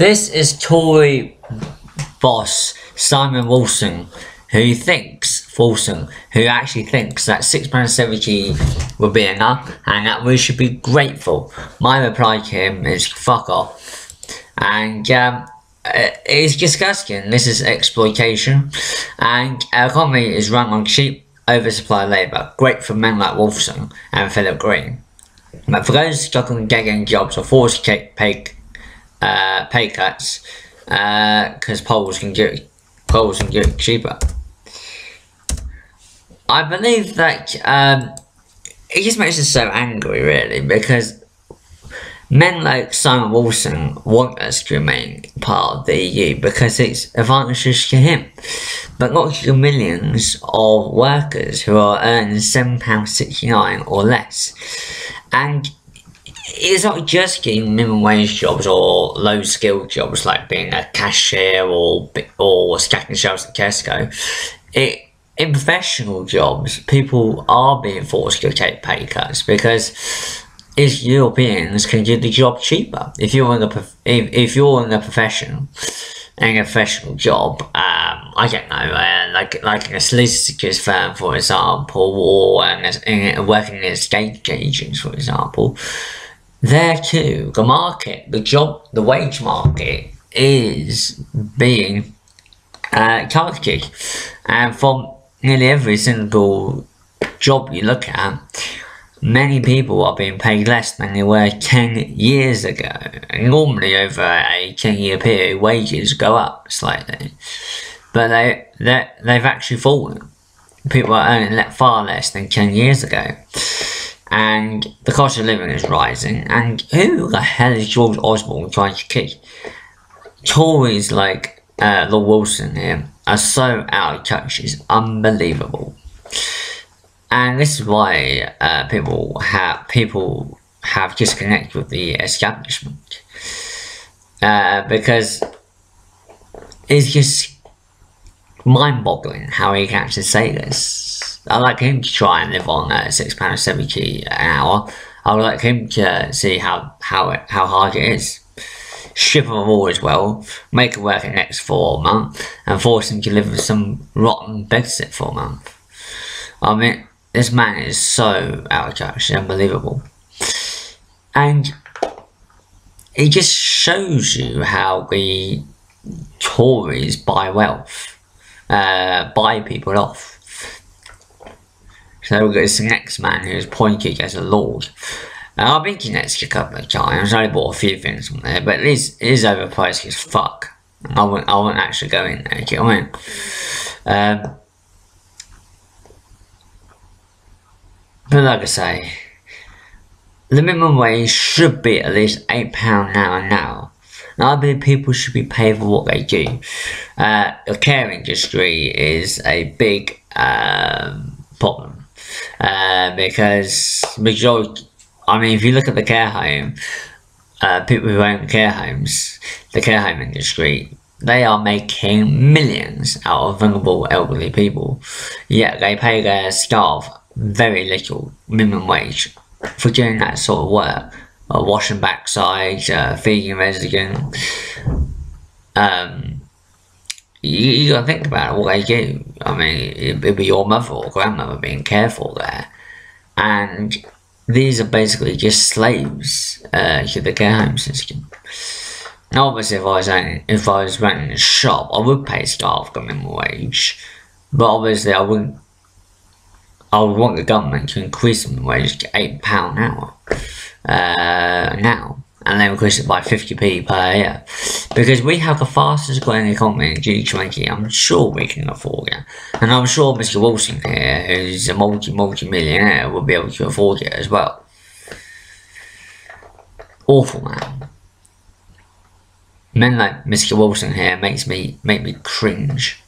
This is Tory boss Simon Wolfson, who thinks Wolfson, who actually thinks that six pounds seventy will be enough, and that we should be grateful. My reply to him is fuck off, and um, uh, it's disgusting. This is exploitation, and our economy is run on cheap oversupply labour. Great for men like Wolfson and Philip Green. But for those struggling getting jobs or forced to take pay, uh, pay cuts, because uh, Poles can get Poles can get cheaper. I believe that um, it just makes us so angry, really, because men like Simon Wolfson want us to remain part of the EU because it's advantageous to him, but not to millions of workers who are earning £7.69 or less. And it's not just getting minimum wage jobs or low skilled jobs like being a cashier or or stacking shelves at Tesco. It in professional jobs, people are being forced to take pay cuts because if Europeans can do the job cheaper. If you're in a if, if you're in a profession, in a professional job, um, I don't know, uh, like like a solicitor's firm, for example, or in, working in a state agents, for example, there too, the market, the job, the wage market is being uh, targeted, and from nearly every single job you look at, many people are being paid less than they were 10 years ago. Normally over a 10 year period, wages go up slightly, but they, they, they've actually fallen. People are earning far less than 10 years ago. And the cost of living is rising, and who the hell is George Osborne trying to kick? Tories like uh, Lord Wolfson here are so out of touch, it's unbelievable. And this is why uh, people have people have disconnected with the establishment uh, because it's just mind-boggling how he can actually say this. I'd like him to try and live on uh, six pounds seventy an hour. I would like him to see how how it, how hard it is. Ship them all as well, make it work the next four months, and force him to live with some rotten Brexit for a month. I mean, this man is so out of touch, unbelievable. And it just shows you how the Tories buy wealth, uh, buy people off. So we've got this next man who's pointed as a lord. Now, I've been to Next a couple of times, I only bought a few things from there, but it is, overpriced as fuck. I won't, I won't actually go in there, do you know what I mean? Um, But like I say, the minimum wage should be at least £8 now and now. And I believe people should be paid for what they do. Uh, the care industry is a big um, problem. Uh, because majority, I mean, if you look at the care home, uh, people who own care homes, the care home industry, they are making millions out of vulnerable elderly people. Yet they pay their staff very little minimum wage for doing that sort of work. Uh, washing backsides, uh, feeding residents. Um, you, you gotta think about what they do. I mean, it'd be your mother or grandmother being careful there. And these are basically just slaves uh, to the care home system. Now, obviously, if I was running, if I was running a shop, I would pay staff minimum wage, but obviously, I wouldn't I would want the government to increase the wage to £8 an hour uh, now and then increase it by 50p per year. Because we have the fastest growing economy in G20, I'm sure we can afford it. And I'm sure Mr. Wolfson here, who's a multi multi millionaire, will be able to afford it as well. Awful man. Men like Mr. Wolfson here makes me make me cringe.